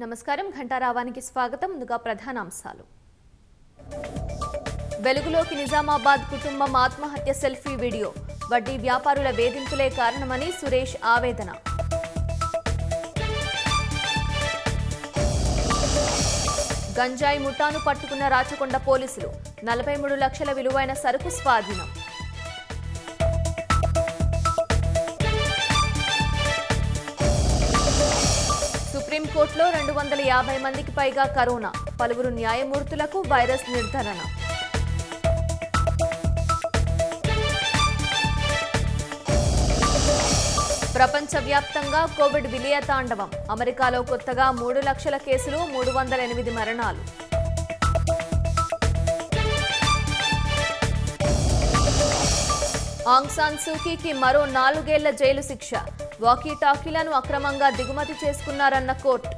నమస్కారం. ఘంటారావానికి స్వాగతం. ముందుగా ప్రధానాంశాలు. వెలుగులోకి నిజామాబాద్ కుటుంబం ఆత్మహత్య సెల్ఫీ వీడియో. వడ్డీ వ్యాపారుల వేధింపులే కారణమని సురేష్ ఆవేదన. గంజాయి ముఠాను పట్టుకున్న రాచకొండ పోలీసులు. నలభై మూడు లక్షల విలువైన సరుకు స్వాధీనం. సుప్రీంకోర్టులో రెండు వందల యాభై మందికి పైగా కరోనా. పలువురు న్యాయమూర్తులకు వైరస్ నిర్ధారణ. ప్రపంచవ్యాప్తంగా కోవిడ్ విలయతాండవం. అమెరికాలో కొత్తగా మూడు లక్షల కేసులు మూడు వందల ఎనిమిది మరణాలు. ఆంగ్ సాన్ సూకీకి మరో నాలుగేళ్ళ జైలు శిక్ష. వాకీ టాకీలను అక్రమంగా దిగుమతి చేసుకున్నారన్న కోర్టు.